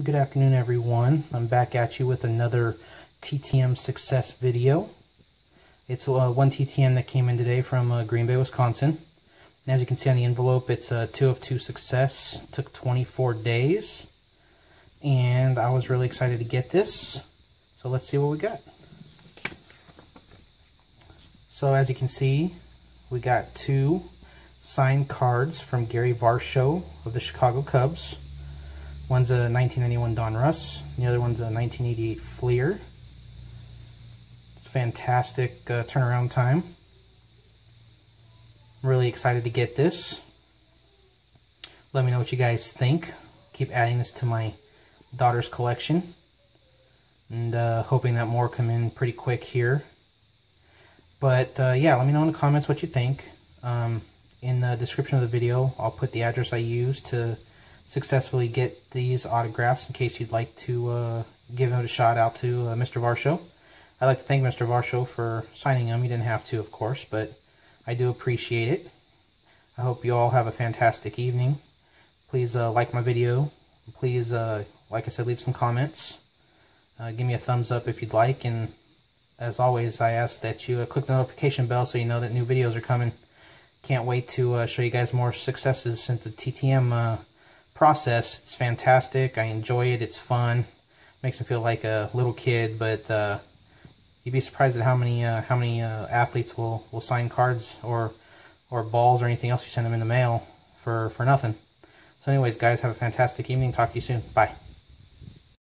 Good afternoon, everyone. I'm back at you with another TTM success video. It's uh, one TTM that came in today from uh, Green Bay, Wisconsin. as you can see on the envelope, it's a 2 of 2 success. Took 24 days. And I was really excited to get this. So let's see what we got. So as you can see, we got two signed cards from Gary Varsho of the Chicago Cubs. One's a 1991 Don Donruss, the other one's a 1988 Fleer. Fantastic uh, turnaround time. I'm really excited to get this. Let me know what you guys think. Keep adding this to my daughter's collection. And uh, hoping that more come in pretty quick here. But uh, yeah, let me know in the comments what you think. Um, in the description of the video, I'll put the address I use to successfully get these autographs in case you'd like to uh, give it a shot out to uh, Mr. Varsho. I'd like to thank Mr. Varsho for signing them. You didn't have to, of course, but I do appreciate it. I hope you all have a fantastic evening. Please uh, like my video. Please, uh, like I said, leave some comments. Uh, give me a thumbs up if you'd like, and as always, I ask that you uh, click the notification bell so you know that new videos are coming. Can't wait to show you guys more successes since the TTM process. It's fantastic. I enjoy it. It's fun. Makes me feel like a little kid, but uh, you'd be surprised at how many uh, how many uh, athletes will, will sign cards or or balls or anything else you send them in the mail for, for nothing. So anyways, guys, have a fantastic evening. Talk to you soon. Bye.